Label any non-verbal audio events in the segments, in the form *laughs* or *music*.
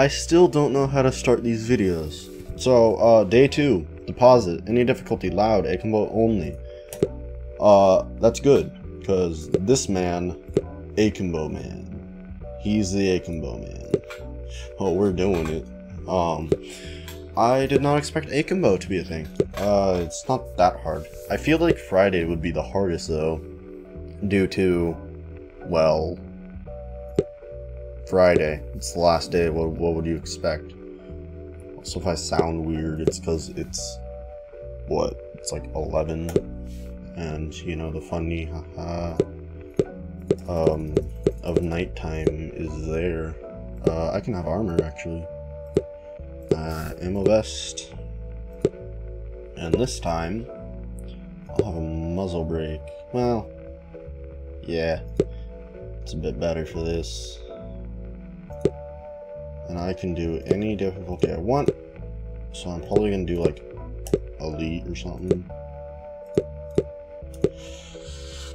I still don't know how to start these videos. So, uh, day two, deposit, any difficulty, loud, Akimbo only. Uh, that's good, because this man, Akimbo man, he's the Akimbo man. Oh, we're doing it. Um, I did not expect Akimbo to be a thing. Uh, it's not that hard. I feel like Friday would be the hardest, though, due to, well, Friday. It's the last day. What, what would you expect? So if I sound weird, it's because it's, what, it's like 11, and, you know, the funny, haha, um, of nighttime is there. Uh, I can have armor, actually. Uh, ammo vest. And this time, I'll have a muzzle brake. Well, yeah, it's a bit better for this. And I can do any difficulty I want, so I'm probably gonna do like elite or something.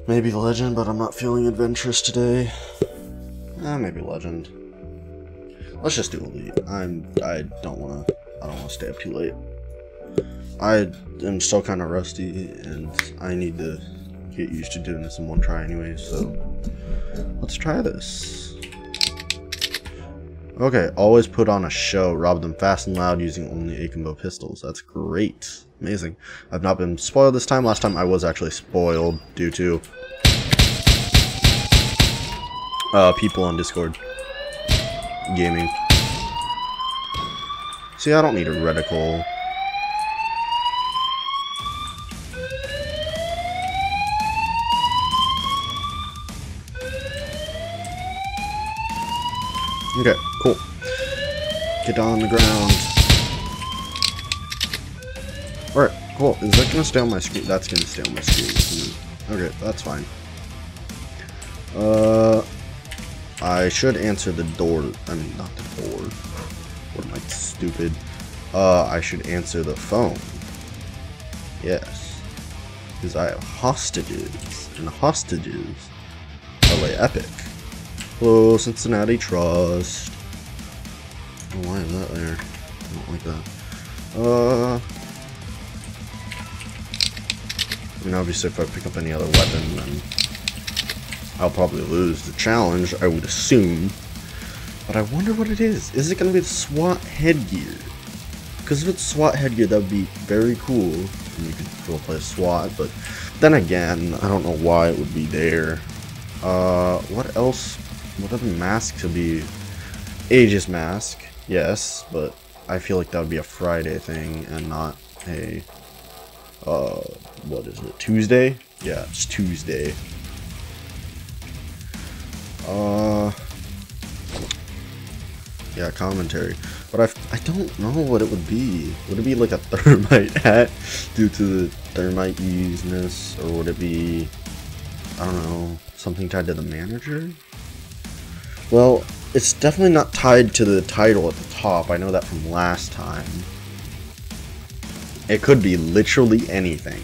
Maybe legend, but I'm not feeling adventurous today. Eh, maybe legend. Let's just do elite. I'm. I don't want to. I don't want to stay up too late. I am still kind of rusty, and I need to get used to doing this in one try anyway. So let's try this. Okay, always put on a show. Rob them fast and loud using only Akimbo pistols. That's great. Amazing. I've not been spoiled this time. Last time I was actually spoiled due to uh, people on Discord gaming. See, I don't need a reticle. Okay, cool. Get down on the ground. Alright, cool. Is that gonna stay on my screen? That's gonna stay on my screen. Okay, that's fine. Uh, I should answer the door. I mean, not the door. What am I, stupid? Uh, I should answer the phone. Yes. Because I have hostages. And hostages LA Epic. Hello, Cincinnati Trust. Oh, why is that there? I don't like that. Uh... I mean, obviously, if I pick up any other weapon, then I'll probably lose the challenge, I would assume. But I wonder what it is. Is it going to be the SWAT headgear? Because if it's SWAT headgear, that would be very cool. And you could go play SWAT, but then again, I don't know why it would be there. Uh, what else? What other mask to be? Aegis mask, yes, but I feel like that would be a Friday thing and not a, uh, what is it, Tuesday? Yeah, it's Tuesday. Uh, yeah, commentary. But I, I don't know what it would be. Would it be like a *laughs* thermite hat due to the thermite useness? Or would it be, I don't know, something tied to the manager? Well, it's definitely not tied to the title at the top. I know that from last time. It could be literally anything.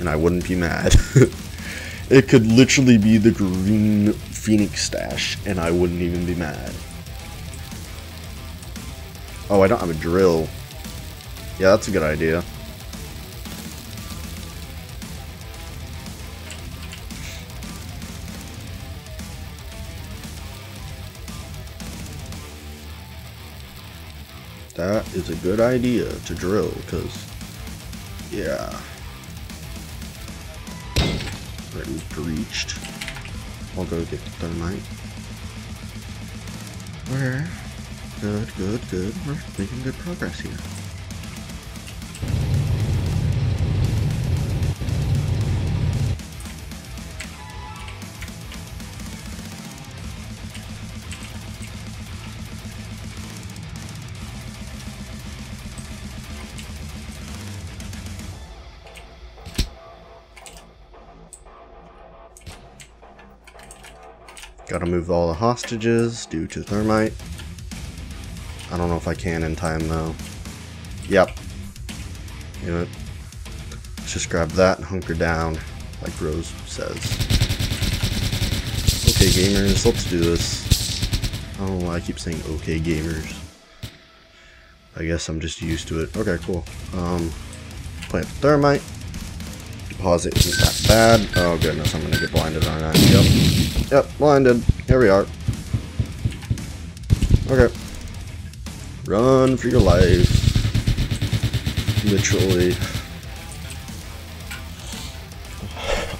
And I wouldn't be mad. *laughs* it could literally be the green phoenix stash, and I wouldn't even be mad. Oh, I don't have a drill. Yeah, that's a good idea. That is a good idea to drill, because, yeah. Already breached. I'll go get the thermite. We're good, good, good. We're making good progress here. Gotta move all the hostages due to thermite. I don't know if I can in time though. Yep. You know, let's just grab that and hunker down, like Rose says. Okay gamers, let's do this. I don't know why I keep saying okay gamers. I guess I'm just used to it. Okay, cool. Um, plant thermite. Deposit isn't that bad. Oh goodness, I'm gonna get blinded on that. Yep. Yep, blinded. Here we are. Okay. Run for your life. Literally.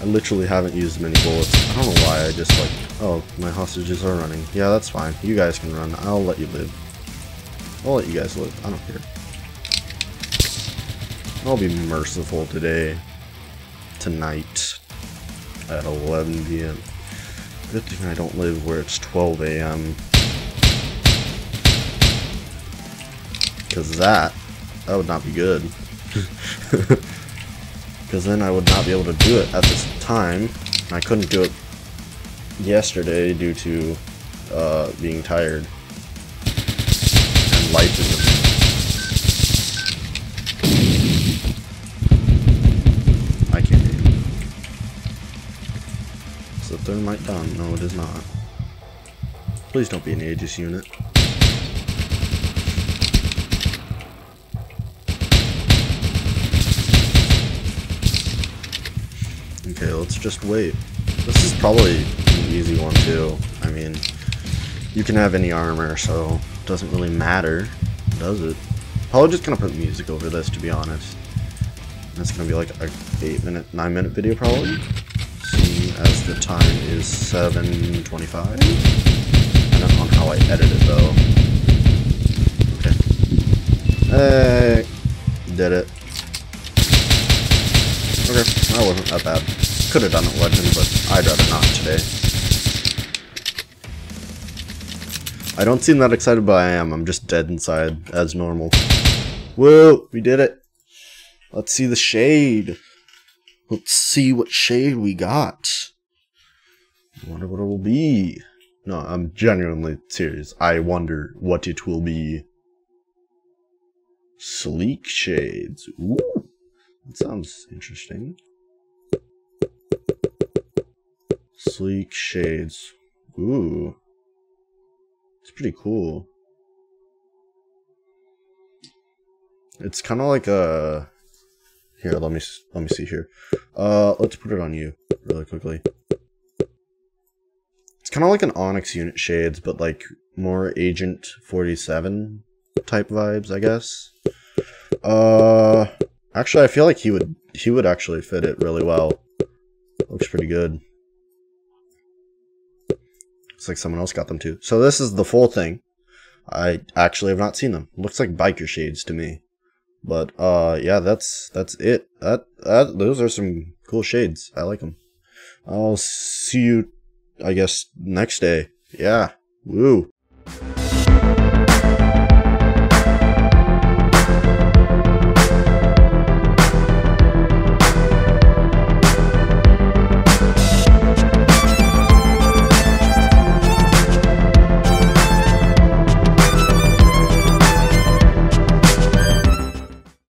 I literally haven't used many bullets. I don't know why, I just like, oh, my hostages are running. Yeah, that's fine. You guys can run. I'll let you live. I'll let you guys live. I don't care. I'll be merciful today. Tonight. At 11 p.m. Good thing I don't live where it's 12 a.m. Because that, that would not be good. *laughs* Because then I would not be able to do it at this time. I couldn't do it yesterday due to uh, being tired. And life is I Is the thermite done? No, it is not. Please don't be an Aegis unit. Okay, let's just wait. This is probably an easy one too. I mean, you can have any armor, so it doesn't really matter, does it? Probably just gonna put music over this, to be honest. That's gonna be like a 8 minute, 9 minute video probably. As the time is 7.25. I don't how I edit it though. Okay. Hey! Did it. Okay, that wasn't that bad. Could have done it legend, but I'd rather not today. I don't seem that excited, but I am. I'm just dead inside, as normal. Whoa, we did it. Let's see the shade. Let's see what shade we got. I wonder what it will be. No, I'm genuinely serious. I wonder what it will be. Sleek shades. Ooh. That sounds interesting. Sleek shades. Ooh. It's pretty cool. It's kind of like a... Here, let me let me see here. Uh, let's put it on you really quickly. It's kind of like an Onyx unit shades, but like more Agent 47 type vibes, I guess. Uh, Actually, I feel like he would he would actually fit it really well. Looks pretty good. Looks like someone else got them too. So this is the full thing. I actually have not seen them. Looks like biker shades to me. But uh yeah, that's that's it. That that those are some cool shades. I like them. I'll see you I guess next day. Yeah. Woo.